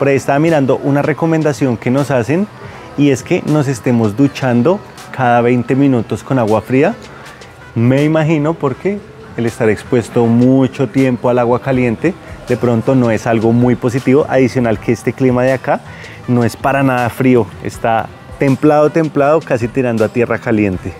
por estaba mirando una recomendación que nos hacen y es que nos estemos duchando cada 20 minutos con agua fría. Me imagino porque el estar expuesto mucho tiempo al agua caliente de pronto no es algo muy positivo, adicional que este clima de acá no es para nada frío, está templado, templado, casi tirando a tierra caliente.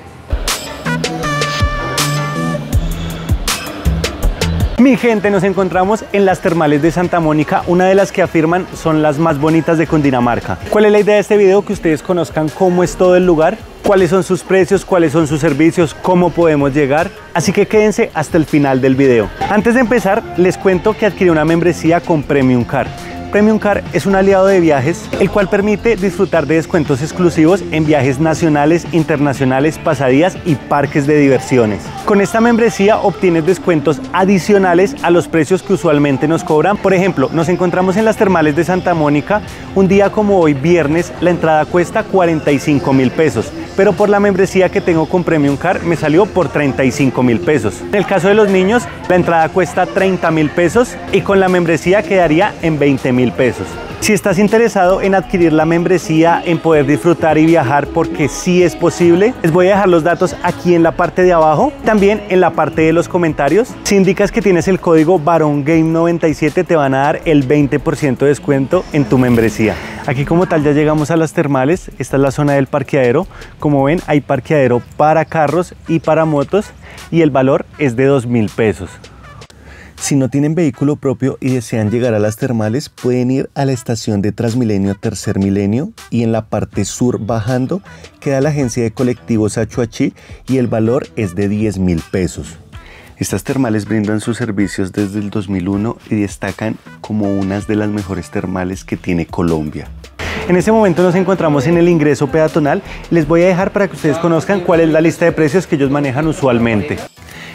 Mi gente, nos encontramos en las termales de Santa Mónica, una de las que afirman son las más bonitas de Cundinamarca. ¿Cuál es la idea de este video? Que ustedes conozcan cómo es todo el lugar, cuáles son sus precios, cuáles son sus servicios, cómo podemos llegar. Así que quédense hasta el final del video. Antes de empezar, les cuento que adquirí una membresía con Premium Car. Premium Car es un aliado de viajes, el cual permite disfrutar de descuentos exclusivos en viajes nacionales, internacionales, pasadías y parques de diversiones. Con esta membresía obtienes descuentos adicionales a los precios que usualmente nos cobran. Por ejemplo, nos encontramos en las termales de Santa Mónica. Un día como hoy, viernes, la entrada cuesta 45 mil pesos, pero por la membresía que tengo con Premium Car me salió por 35 mil pesos. En el caso de los niños, la entrada cuesta 30 mil pesos y con la membresía quedaría en 20 mil pesos. Si estás interesado en adquirir la membresía, en poder disfrutar y viajar, porque sí es posible, les voy a dejar los datos aquí en la parte de abajo, también en la parte de los comentarios. Si indicas que tienes el código BaronGame97, te van a dar el 20% de descuento en tu membresía. Aquí como tal ya llegamos a las termales, esta es la zona del parqueadero. Como ven, hay parqueadero para carros y para motos y el valor es de 2 mil pesos. Si no tienen vehículo propio y desean llegar a las termales, pueden ir a la estación de Transmilenio Tercer Milenio y en la parte sur bajando queda la agencia de colectivos Achuachi y el valor es de 10 mil pesos. Estas termales brindan sus servicios desde el 2001 y destacan como unas de las mejores termales que tiene Colombia. En este momento nos encontramos en el ingreso peatonal. Les voy a dejar para que ustedes conozcan cuál es la lista de precios que ellos manejan usualmente.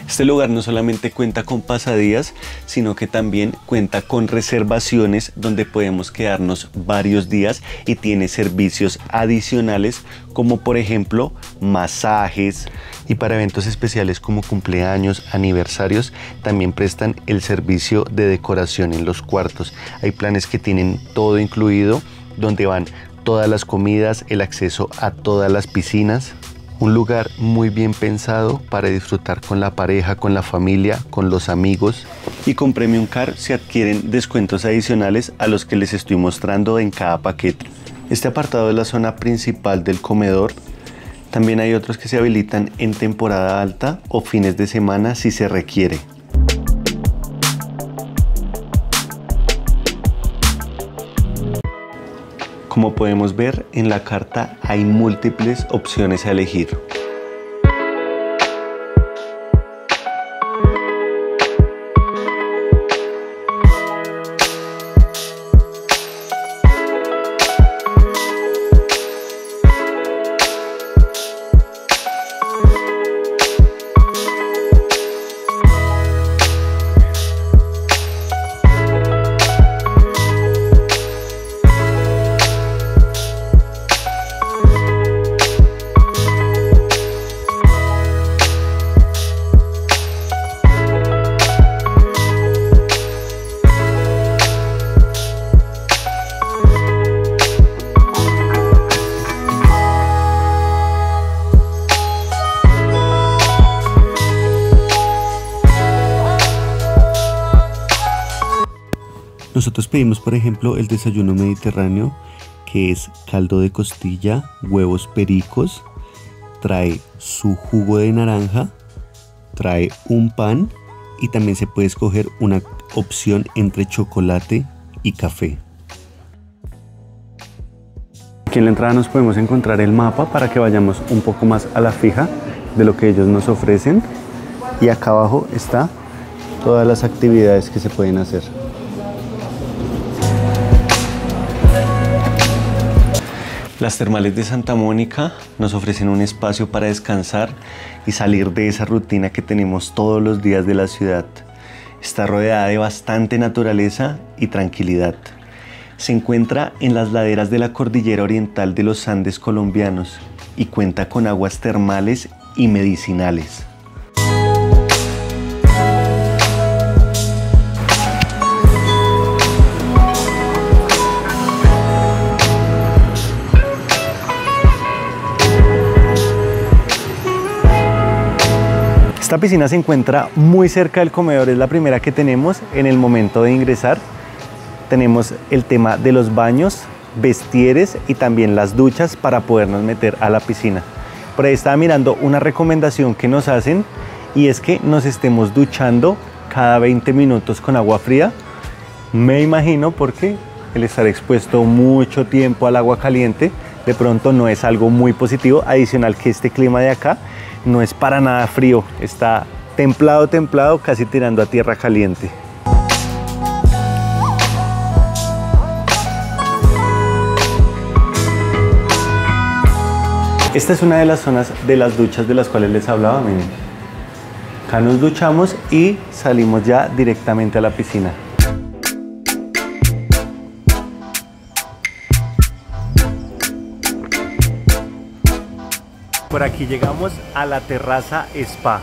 Este lugar no solamente cuenta con pasadías, sino que también cuenta con reservaciones donde podemos quedarnos varios días y tiene servicios adicionales como por ejemplo masajes y para eventos especiales como cumpleaños, aniversarios, también prestan el servicio de decoración en los cuartos. Hay planes que tienen todo incluido donde van todas las comidas, el acceso a todas las piscinas, un lugar muy bien pensado para disfrutar con la pareja, con la familia, con los amigos. Y con Premium Car se adquieren descuentos adicionales a los que les estoy mostrando en cada paquete. Este apartado es la zona principal del comedor. También hay otros que se habilitan en temporada alta o fines de semana si se requiere. Como podemos ver en la carta hay múltiples opciones a elegir. Nosotros pedimos, por ejemplo, el desayuno mediterráneo, que es caldo de costilla, huevos pericos, trae su jugo de naranja, trae un pan y también se puede escoger una opción entre chocolate y café. Aquí en la entrada nos podemos encontrar el mapa para que vayamos un poco más a la fija de lo que ellos nos ofrecen. Y acá abajo está todas las actividades que se pueden hacer. Las termales de Santa Mónica nos ofrecen un espacio para descansar y salir de esa rutina que tenemos todos los días de la ciudad. Está rodeada de bastante naturaleza y tranquilidad. Se encuentra en las laderas de la cordillera oriental de los Andes colombianos y cuenta con aguas termales y medicinales. Esta piscina se encuentra muy cerca del comedor, es la primera que tenemos en el momento de ingresar. Tenemos el tema de los baños, vestieres y también las duchas para podernos meter a la piscina. Por ahí estaba mirando una recomendación que nos hacen y es que nos estemos duchando cada 20 minutos con agua fría. Me imagino porque el estar expuesto mucho tiempo al agua caliente de pronto no es algo muy positivo, adicional que este clima de acá no es para nada frío, está templado, templado, casi tirando a tierra caliente. Esta es una de las zonas de las duchas de las cuales les hablaba, miren. Acá nos duchamos y salimos ya directamente a la piscina. Por aquí llegamos a la terraza spa.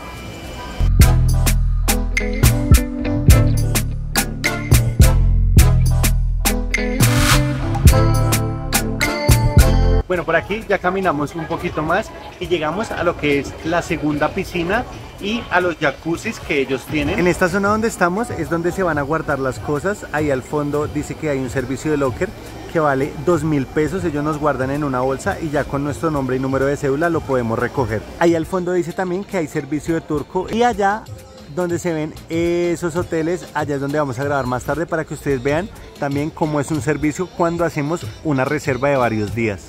Bueno, por aquí ya caminamos un poquito más y llegamos a lo que es la segunda piscina y a los jacuzzis que ellos tienen. En esta zona donde estamos es donde se van a guardar las cosas. Ahí al fondo dice que hay un servicio de locker que vale dos mil pesos. Ellos nos guardan en una bolsa y ya con nuestro nombre y número de cédula lo podemos recoger. Ahí al fondo dice también que hay servicio de turco y allá donde se ven esos hoteles, allá es donde vamos a grabar más tarde para que ustedes vean también cómo es un servicio cuando hacemos una reserva de varios días.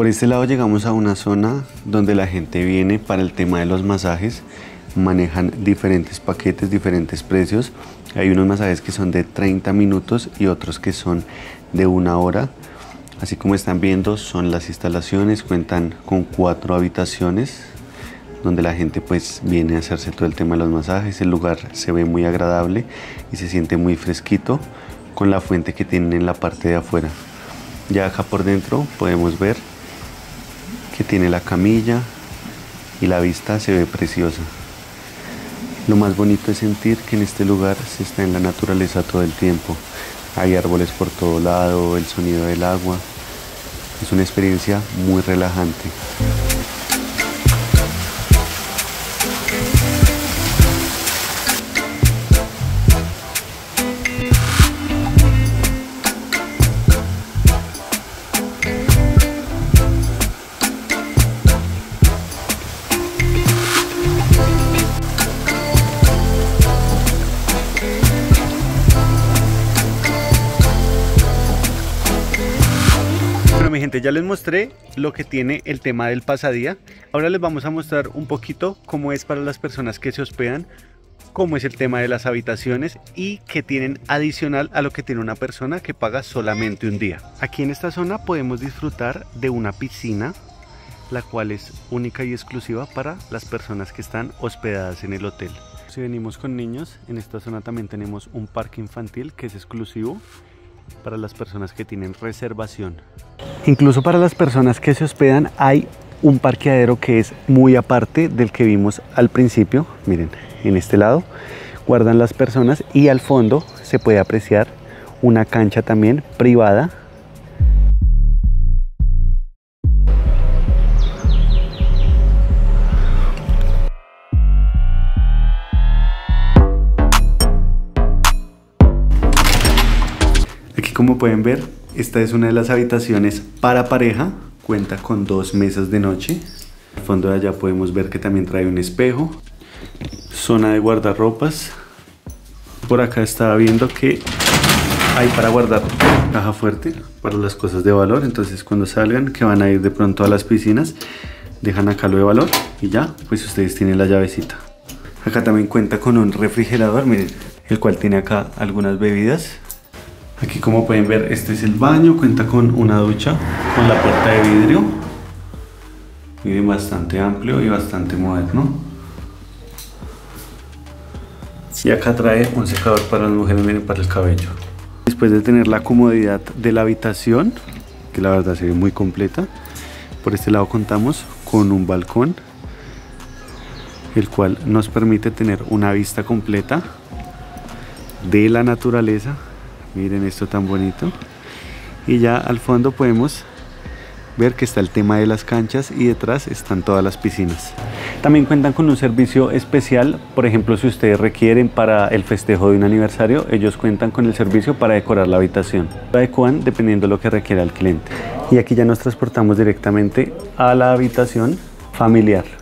Por este lado llegamos a una zona donde la gente viene para el tema de los masajes, manejan diferentes paquetes, diferentes precios. Hay unos masajes que son de 30 minutos y otros que son de una hora. Así como están viendo, son las instalaciones, cuentan con cuatro habitaciones donde la gente pues viene a hacerse todo el tema de los masajes. El lugar se ve muy agradable y se siente muy fresquito con la fuente que tienen en la parte de afuera. Ya acá por dentro podemos ver tiene la camilla y la vista se ve preciosa. Lo más bonito es sentir que en este lugar se está en la naturaleza todo el tiempo. Hay árboles por todo lado, el sonido del agua. Es una experiencia muy relajante. Ya les mostré lo que tiene el tema del pasadía. Ahora les vamos a mostrar un poquito cómo es para las personas que se hospedan, cómo es el tema de las habitaciones y qué tienen adicional a lo que tiene una persona que paga solamente un día. Aquí en esta zona podemos disfrutar de una piscina, la cual es única y exclusiva para las personas que están hospedadas en el hotel. Si venimos con niños, en esta zona también tenemos un parque infantil que es exclusivo para las personas que tienen reservación. Incluso para las personas que se hospedan hay un parqueadero que es muy aparte del que vimos al principio. Miren, en este lado guardan las personas y al fondo se puede apreciar una cancha también privada como pueden ver, esta es una de las habitaciones para pareja. Cuenta con dos mesas de noche. Al fondo de allá podemos ver que también trae un espejo. Zona de guardarropas. Por acá estaba viendo que ahí para guardar caja fuerte para las cosas de valor. Entonces cuando salgan, que van a ir de pronto a las piscinas, dejan acá lo de valor y ya, pues ustedes tienen la llavecita. Acá también cuenta con un refrigerador, miren, el cual tiene acá algunas bebidas. Aquí como pueden ver, este es el baño, cuenta con una ducha con la puerta de vidrio. Miren, bastante amplio y bastante moderno. Y acá trae un secador para las mujeres, miren, para el cabello. Después de tener la comodidad de la habitación, que la verdad se ve muy completa, por este lado contamos con un balcón, el cual nos permite tener una vista completa de la naturaleza. Miren esto tan bonito. Y ya al fondo podemos ver que está el tema de las canchas y detrás están todas las piscinas. También cuentan con un servicio especial, por ejemplo, si ustedes requieren para el festejo de un aniversario, ellos cuentan con el servicio para decorar la habitación. La adecuan dependiendo de lo que requiera el cliente. Y aquí ya nos transportamos directamente a la habitación familiar.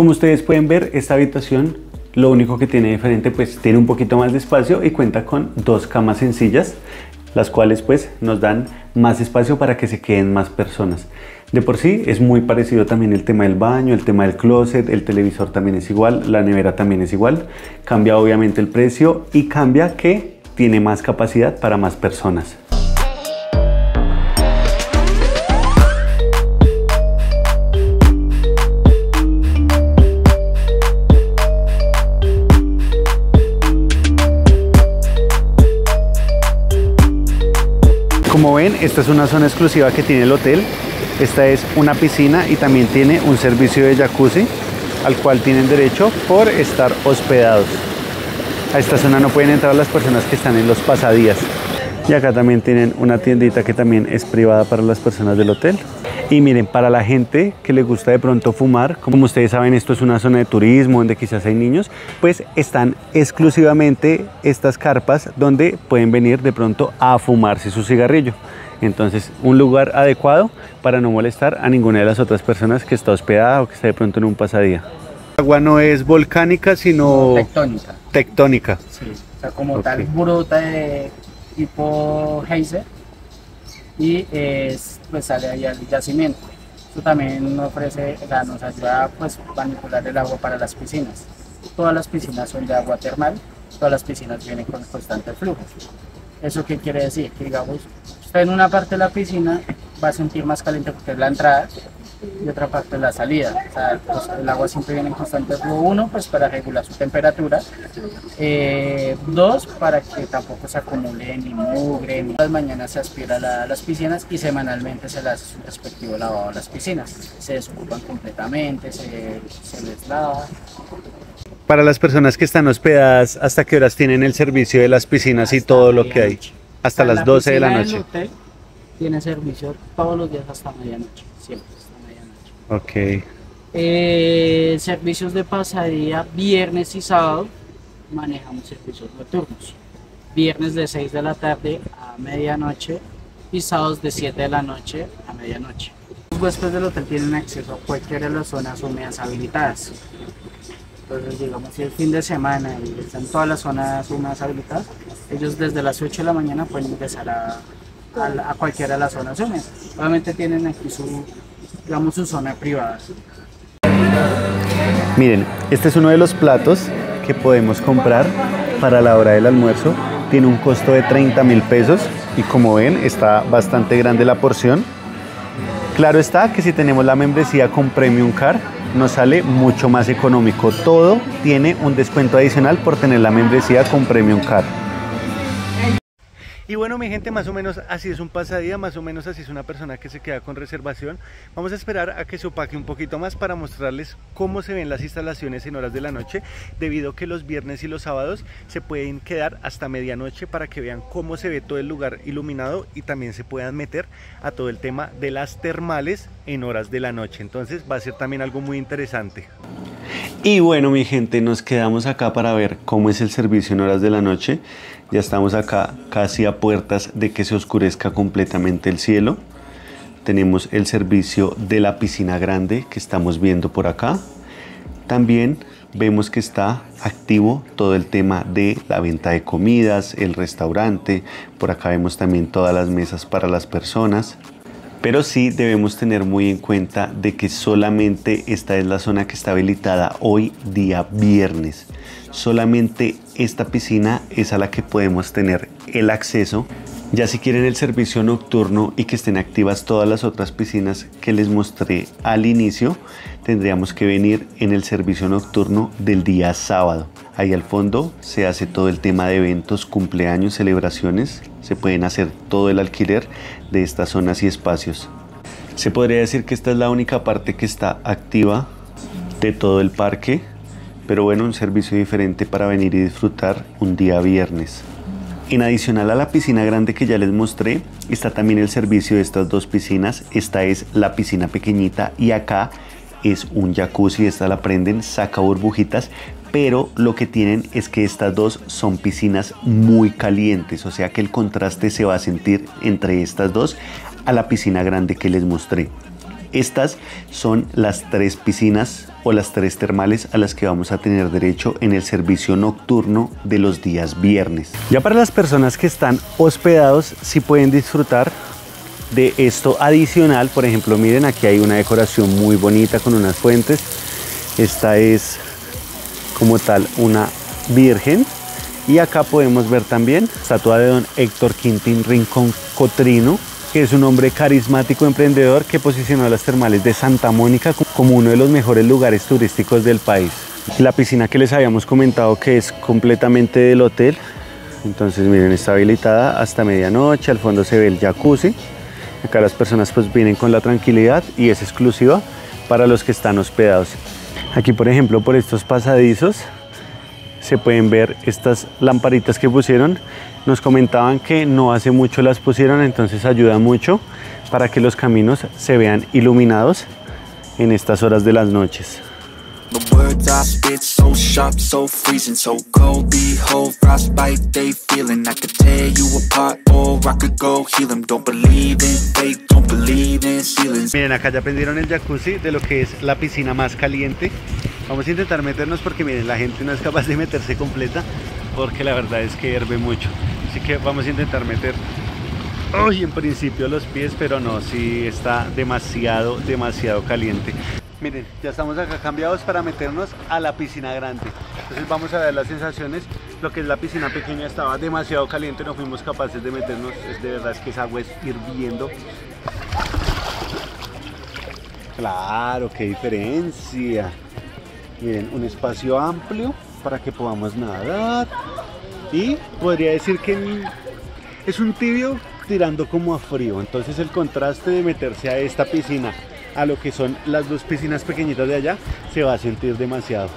Como ustedes pueden ver, esta habitación lo único que tiene diferente pues tiene un poquito más de espacio y cuenta con dos camas sencillas, las cuales pues nos dan más espacio para que se queden más personas. De por sí es muy parecido también el tema del baño, el tema del closet, el televisor también es igual, la nevera también es igual. Cambia obviamente el precio y cambia que tiene más capacidad para más personas. Como ven, esta es una zona exclusiva que tiene el hotel. Esta es una piscina y también tiene un servicio de jacuzzi al cual tienen derecho por estar hospedados. A esta zona no pueden entrar las personas que están en los pasadías. Y acá también tienen una tiendita que también es privada para las personas del hotel. Y miren, para la gente que le gusta de pronto fumar, como ustedes saben, esto es una zona de turismo donde quizás hay niños, pues están exclusivamente estas carpas donde pueden venir de pronto a fumarse su cigarrillo. Entonces, un lugar adecuado para no molestar a ninguna de las otras personas que está hospedada o que está de pronto en un pasadía. El agua no es volcánica, sino tectónica. Tectónica. Sí, o sea, como tal bruta de tipo geyser y es, pues sale ahí al yacimiento. Eso también ofrece, nos ayuda pues, a manipular el agua para las piscinas. Todas las piscinas son de agua termal, todas las piscinas vienen con constante flujo. ¿Eso qué quiere decir? Que digamos, en una parte de la piscina va a sentir más caliente porque es la entrada y otra parte es la salida. O sea, pues, el agua siempre viene en constante flujo. Uno, pues para regular su temperatura. Eh, dos, para que tampoco se acumule ni mugre. Ni... Las mañanas se aspira a las piscinas y semanalmente se le hace su respectivo lavado a las piscinas. Se desocupan completamente, se, se les lava. Para las personas que están hospedadas, ¿hasta qué horas tienen el servicio de las piscinas y todo lo que hay? Hasta las 12 de la noche. hotel tiene servicio todos los días hasta medianoche, siempre. Ok. Eh, servicios de pasadía, viernes y sábado manejamos servicios nocturnos. Viernes de 6 de la tarde a medianoche y sábados de 7 de la noche a medianoche. Los huéspedes del hotel tienen acceso a cualquiera de las zonas húmedas habilitadas. Entonces, digamos, si es fin de semana y están todas las zonas húmedas habilitadas, ellos desde las 8 de la mañana pueden ingresar a, a a cualquiera de las zonas húmedas. Obviamente tienen aquí su, digamos, su zona privada. Miren, este es uno de los platos que podemos comprar para la hora del almuerzo. Tiene un costo de 30 mil pesos y como ven está bastante grande la porción. Claro está que si tenemos la membresía con Premium Car nos sale mucho más económico. Todo tiene un descuento adicional por tener la membresía con Premium Car. Y bueno, mi gente, más o menos así es un pasadía, más o menos así es una persona que se queda con reservación. Vamos a esperar a que se opaque un poquito más para mostrarles cómo se ven las instalaciones en horas de la noche, debido a que los viernes y los sábados se pueden quedar hasta medianoche para que vean cómo se ve todo el lugar iluminado y también se puedan meter a todo el tema de las termales en horas de la noche. Entonces va a ser también algo muy interesante. Y bueno, mi gente, nos quedamos acá para ver cómo es el servicio en horas de la noche. Ya estamos acá casi a puertas de que se oscurezca completamente el cielo. Tenemos el servicio de la piscina grande que estamos viendo por acá. También vemos que está activo todo el tema de la venta de comidas, el restaurante. Por acá vemos también todas las mesas para las personas. Pero sí debemos tener muy en cuenta de que solamente esta es la zona que está habilitada hoy día viernes. Solamente esta piscina es a la que podemos tener el acceso. Ya si quieren el servicio nocturno y que estén activas todas las otras piscinas que les mostré al inicio, tendríamos que venir en el servicio nocturno del día sábado. Ahí al fondo se hace todo el tema de eventos, cumpleaños, celebraciones. Se pueden hacer todo el alquiler de estas zonas y espacios. Se podría decir que esta es la única parte que está activa de todo el parque, pero bueno, un servicio diferente para venir y disfrutar un día viernes. En adicional a la piscina grande que ya les mostré, está también el servicio de estas dos piscinas. Esta es la piscina pequeñita y acá es un jacuzzi, esta la prenden, saca burbujitas, pero lo que tienen es que estas dos son piscinas muy calientes, o sea que el contraste se va a sentir entre estas dos a la piscina grande que les mostré. Estas son las tres piscinas o las tres termales a las que vamos a tener derecho en el servicio nocturno de los días viernes. Ya para las personas que están hospedados, sí pueden disfrutar de esto adicional. Por ejemplo, miren, aquí hay una decoración muy bonita con unas fuentes. Esta es como tal una virgen. Y acá podemos ver también estatua de don Héctor Quintín Rincón Cotrino, que es un hombre carismático emprendedor que posicionó las termales de Santa Mónica como uno de los mejores lugares turísticos del país. La piscina que les habíamos comentado que es completamente del hotel, entonces miren, está habilitada hasta medianoche, al fondo se ve el jacuzzi, acá las personas pues vienen con la tranquilidad y es exclusiva para los que están hospedados. Aquí por ejemplo por estos pasadizos se pueden ver estas lamparitas que pusieron nos comentaban que no hace mucho las pusieron, entonces ayuda mucho para que los caminos se vean iluminados en estas horas de las noches. Miren, acá ya prendieron el jacuzzi de lo que es la piscina más caliente. Vamos a intentar meternos porque miren, la gente no es capaz de meterse completa porque la verdad es que hierve mucho. Así que vamos a intentar meter hoy en principio los pies, pero no, sí está demasiado, demasiado caliente. Miren, ya estamos acá cambiados para meternos a la piscina grande. Entonces vamos a ver las sensaciones. Lo que es la piscina pequeña estaba demasiado caliente, no fuimos capaces de meternos. Es de verdad es que esa agua es hirviendo. Claro, qué diferencia. Miren, un espacio amplio para que podamos nadar. Y podría decir que es un tibio tirando como a frío. Entonces el contraste de meterse a esta piscina a lo que son las dos piscinas pequeñitas de allá se va a sentir demasiado.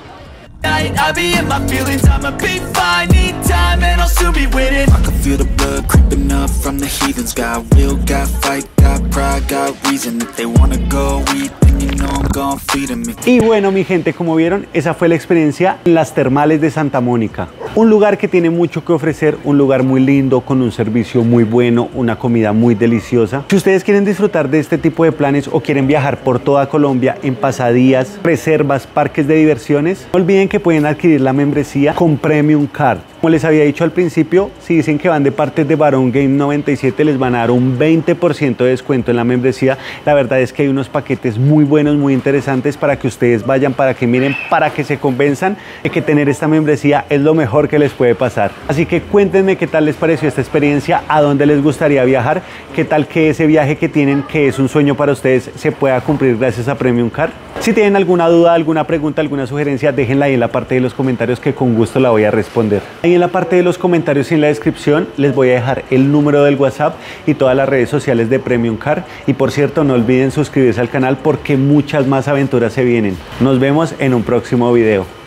Y bueno mi gente, como vieron, esa fue la experiencia en las termales de Santa Mónica. Un lugar que tiene mucho que ofrecer, un lugar muy lindo, con un servicio muy bueno, una comida muy deliciosa. Si ustedes quieren disfrutar de este tipo de planes o quieren viajar por toda Colombia en pasadías, reservas, parques de diversiones, no olviden que pueden adquirir la membresía con Premium Card. Como les había dicho al principio, si dicen que van de parte de Baron Game 97 les van a dar un 20% de descuento en la membresía. La verdad es que hay unos paquetes muy buenos, muy interesantes para que ustedes vayan, para que miren, para que se convenzan de que tener esta membresía es lo mejor que les puede pasar. Así que cuéntenme qué tal les pareció esta experiencia, a dónde les gustaría viajar, qué tal que ese viaje que tienen, que es un sueño para ustedes, se pueda cumplir gracias a Premium Car. Si tienen alguna duda, alguna pregunta, alguna sugerencia, déjenla ahí en la parte de los comentarios que con gusto la voy a responder. Ahí en la parte de los comentarios y en la descripción les voy a dejar el número del WhatsApp y todas las redes sociales de Premium Car. Y por cierto, no olviden suscribirse al canal porque muchas más aventuras se vienen. Nos vemos en un próximo video.